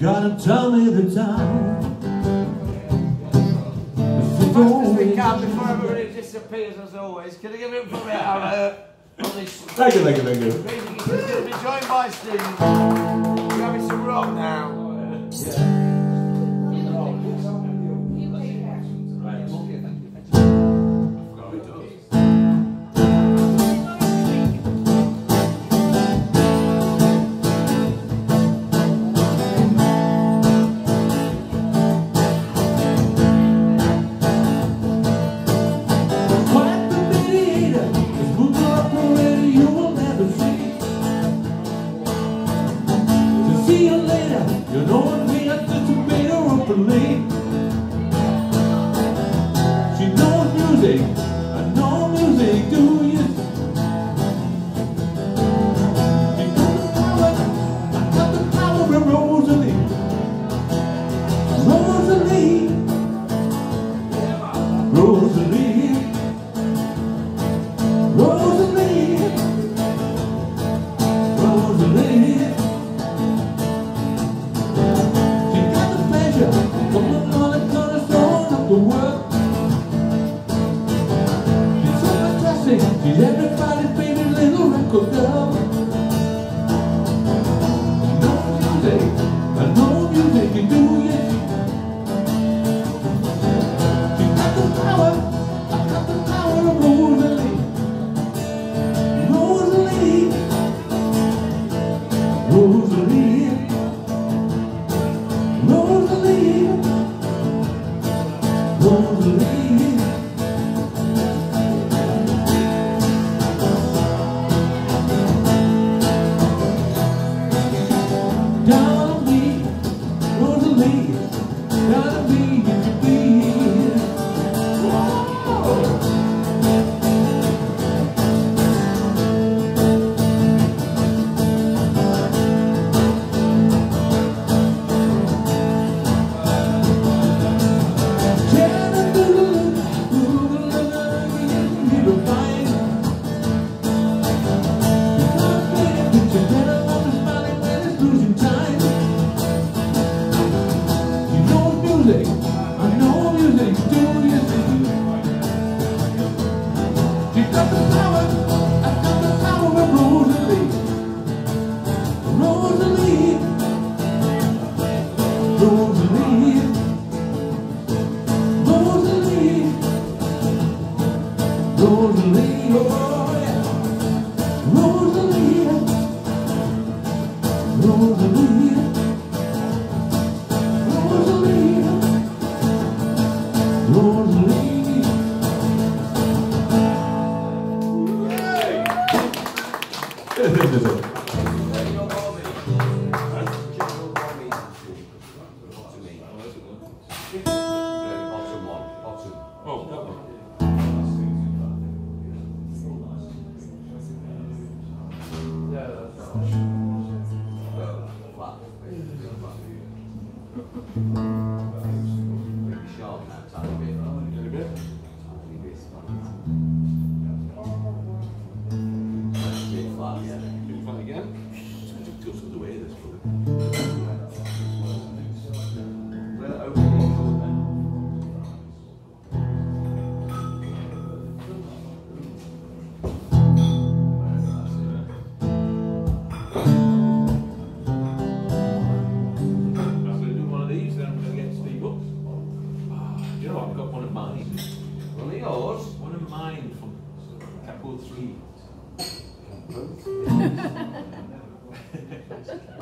Gotta tell me the time. Fast as we can before everybody disappears as always. Can I give it me? Uh, thank you, thank you, thank you. Be joined by Steve. We're having some rock now. Yeah. won't leave?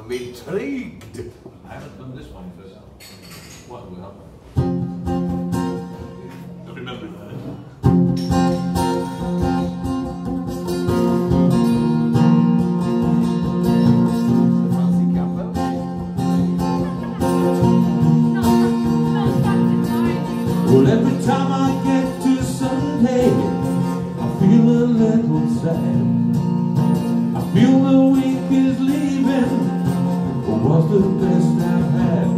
I'm intrigued. I haven't done this one for what will happen? I remember that. Well, every time I get to Sunday, I feel a little sad. I feel the week is leaving was the best I've had.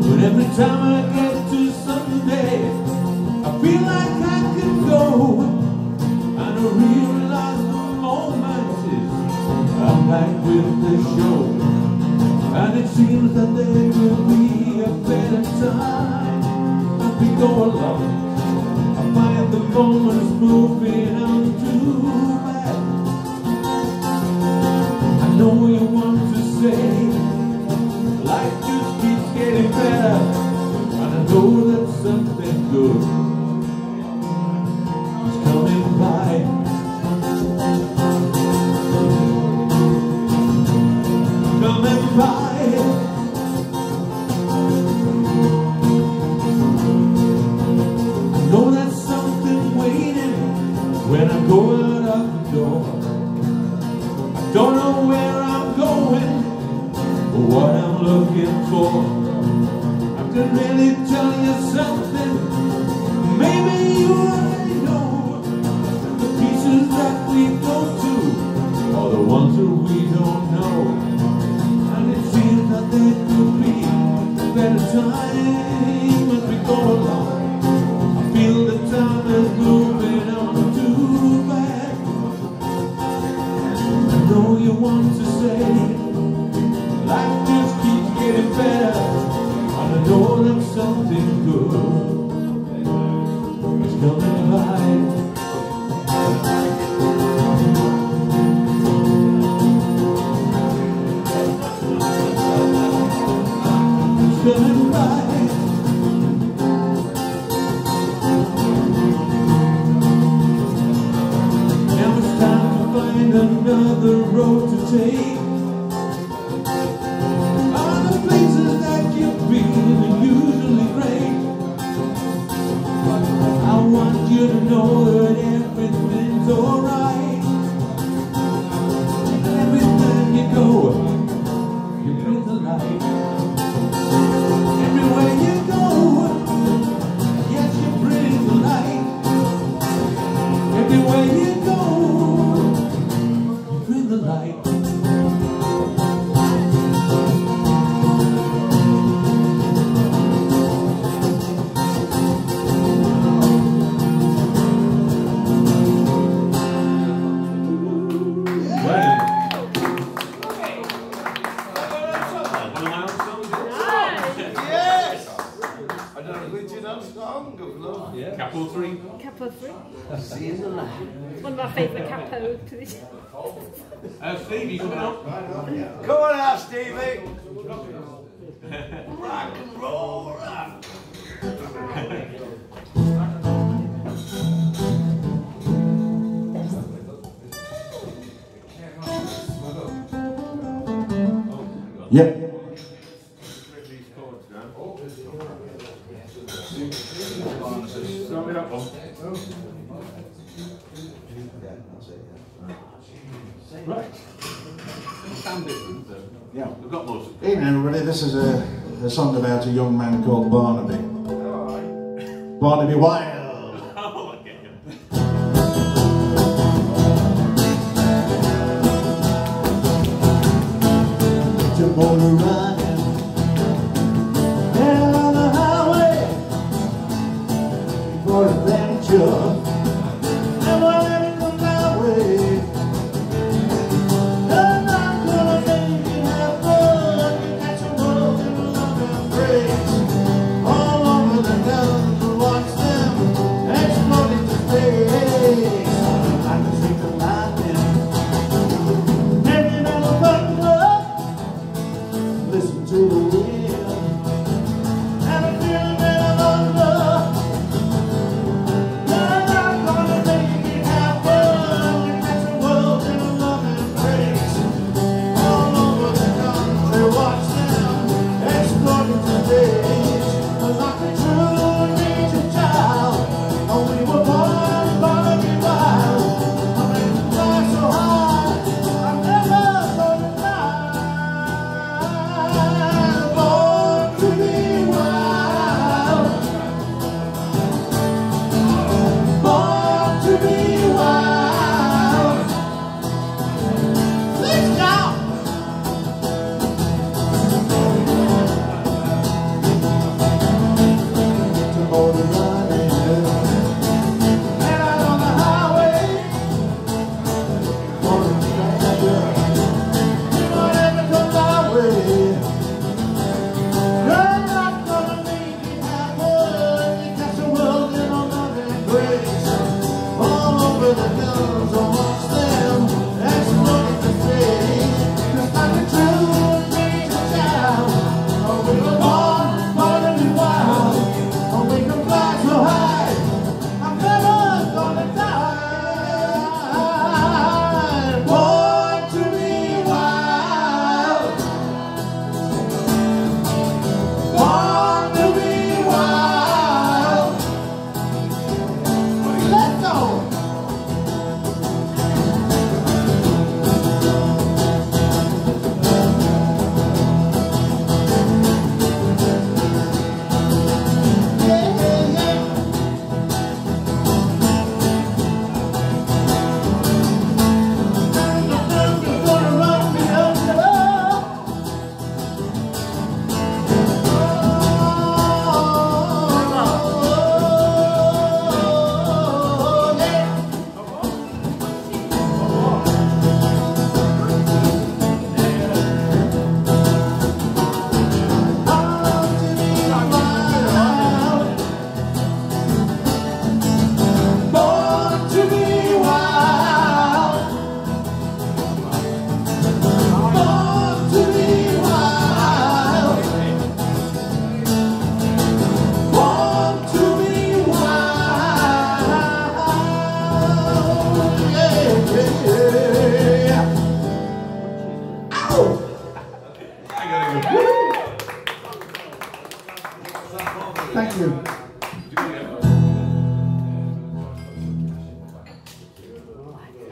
But every time I get to Sunday, I feel like I could go. And I realize the moment is I'm back with the show. And it seems that there will be a better time. As we go along, I find the moment's moving on too bad. I know you want to say any better And I know that something good is coming by Coming by I know that something waiting When I go out of the door I don't know where I'm going Or what I'm looking for can really tell yourself favourite capo. Uh, Stevie, come on. Come on out, Stevie. Rock and roll. Yep. Yeah. We've got loads of Evening everybody, this is a, a song about a young man called Barnaby. Right. Barnaby Wild. Oh, Tomorrow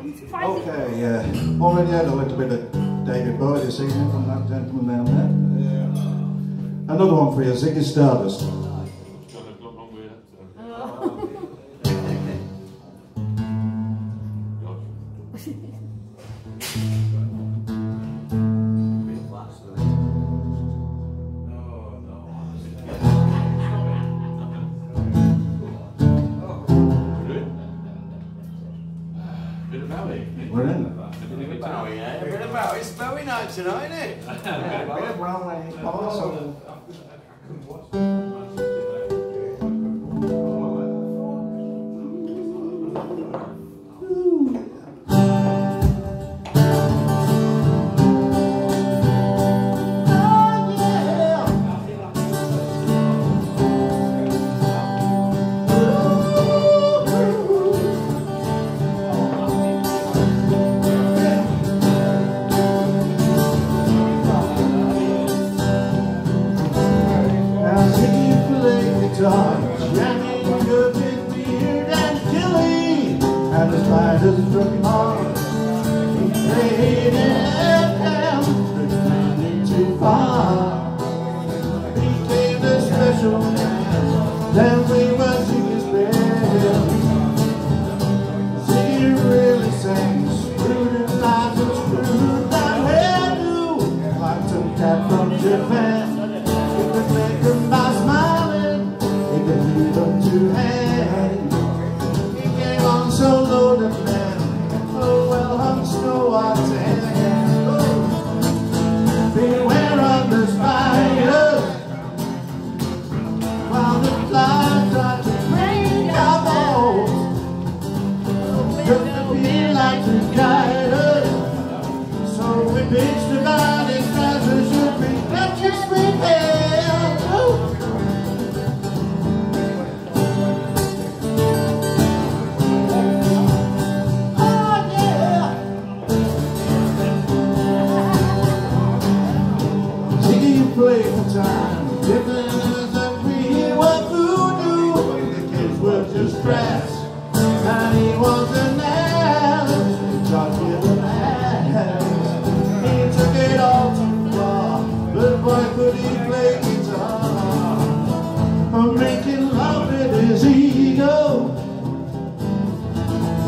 Okay, yeah. Already had a little bit of David Bowie singing from that gentleman down there. Yeah. Another one for you, Ziggy Stardust.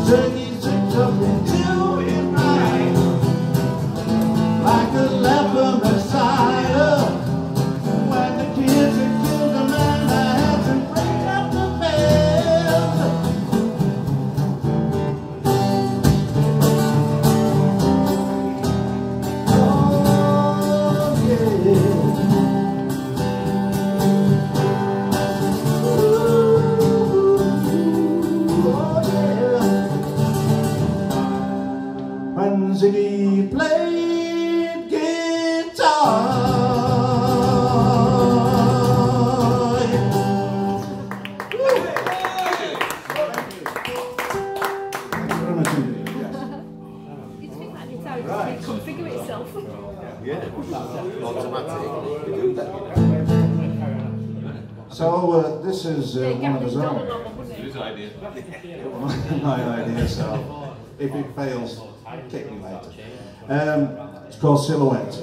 sangue So uh, this is uh, one of his own. His idea. My idea, so if it fails, kick me later. Um, it's called Silhouette.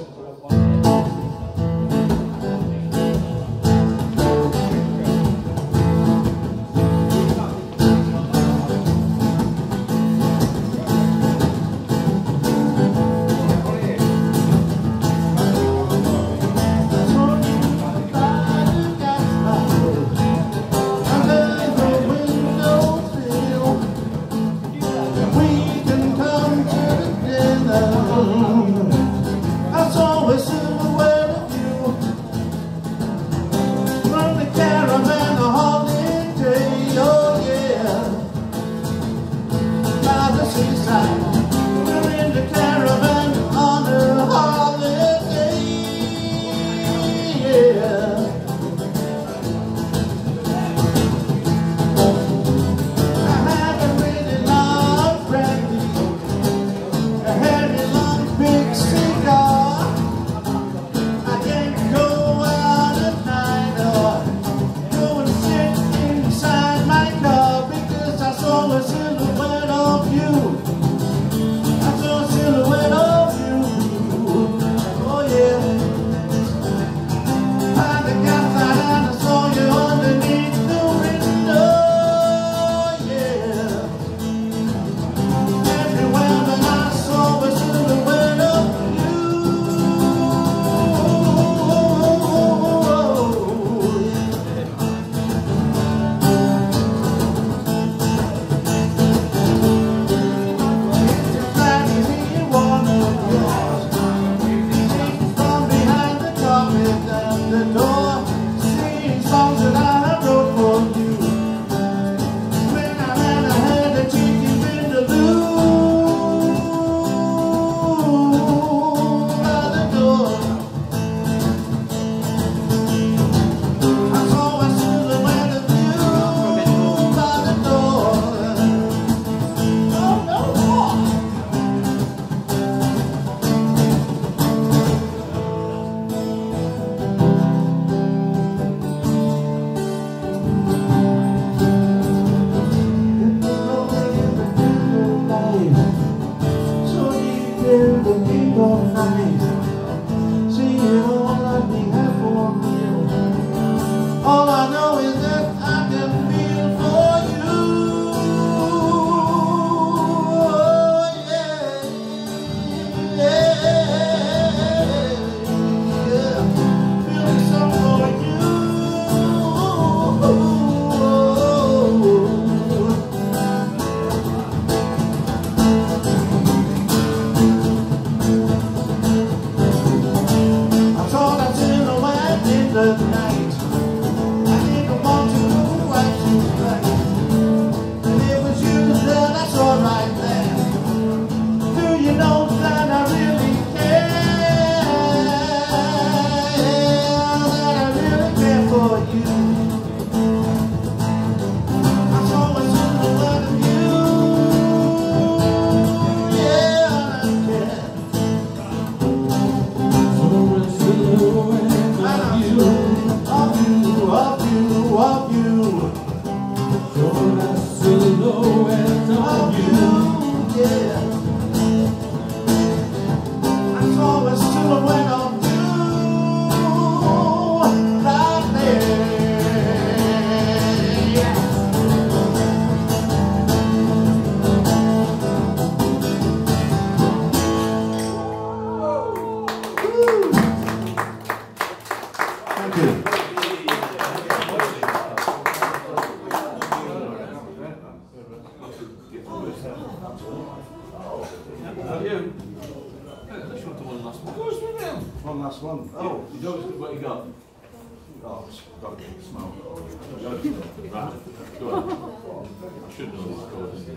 Should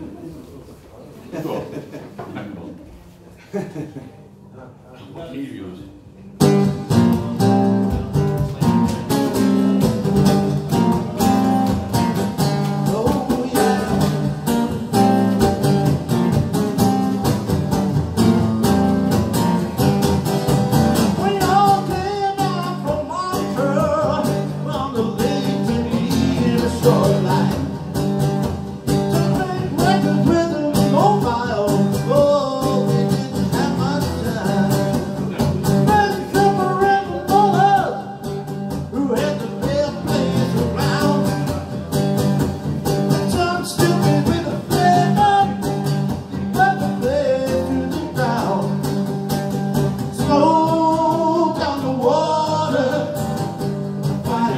know this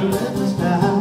to let us die.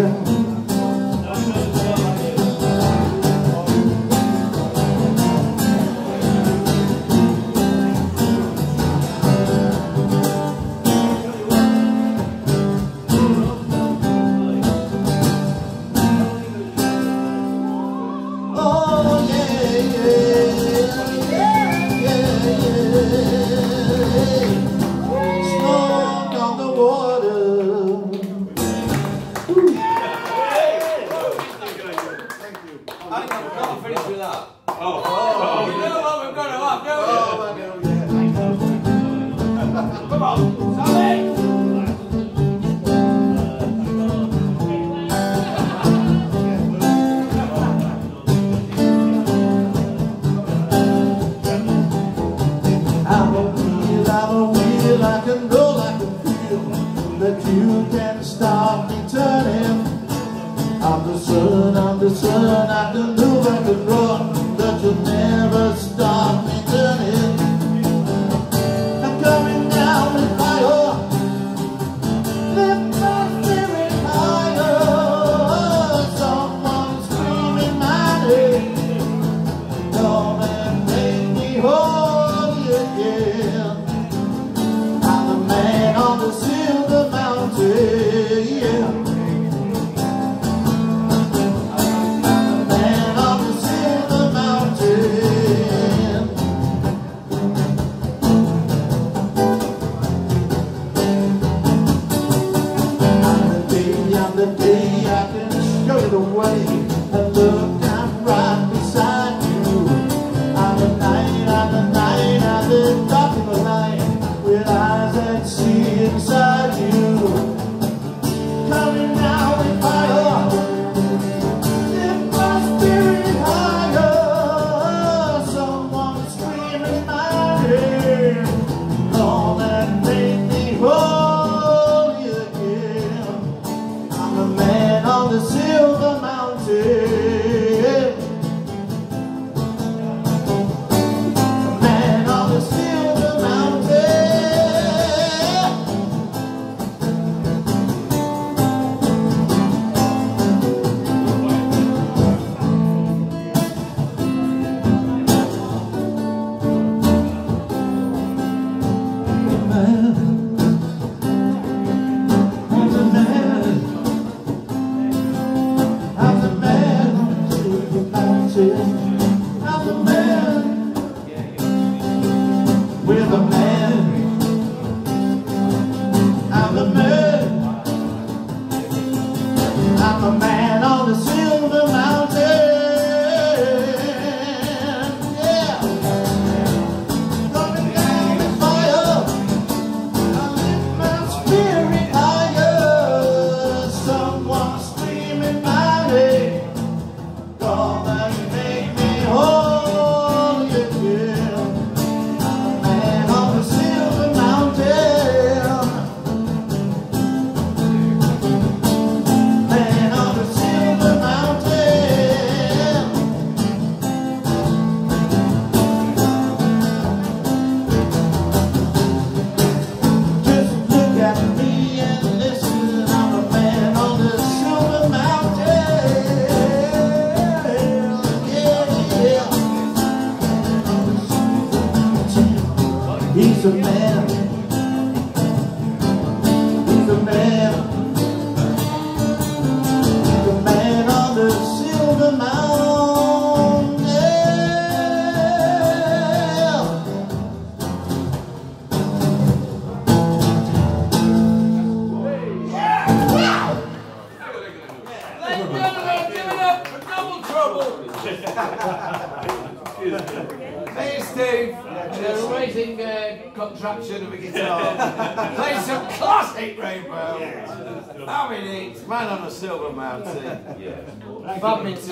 love. I don't feel, I can roll, I can feel that you can't stop me turning. I'm the sun, I'm the sun, I can move, I can roll.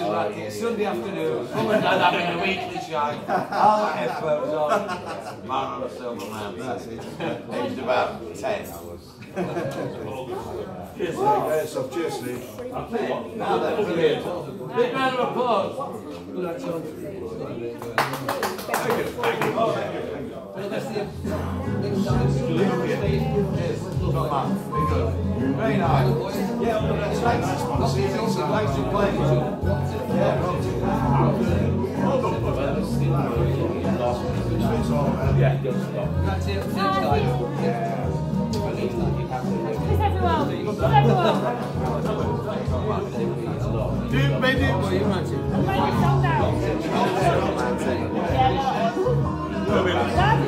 Badminton racket, Sunday afternoon. Mum and Dad having a weekly. All the headphones on. Man on a Silver Mountain. Aged about 10. Yes, I've just Steve. Now then, brilliant. Big round of applause. Yes, top man. Very good. Very nice. Yeah, well, that's nice. Nice one. See you inside. Thanks for playing. Yeah, Kiss everyone. Kiss everyone. Do maybe. Play your song now. Yeah, no. Dad, I like